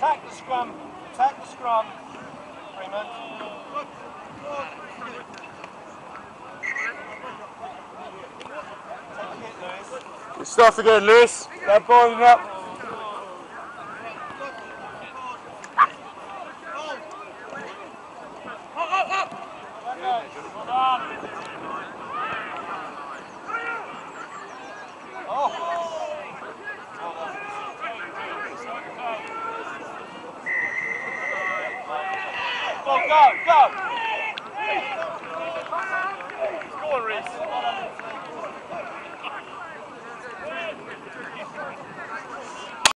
Attack the scrum. Attack the scrum. Freeman. Lewis. Good stuff again, Lewis. That binding up. Go, go!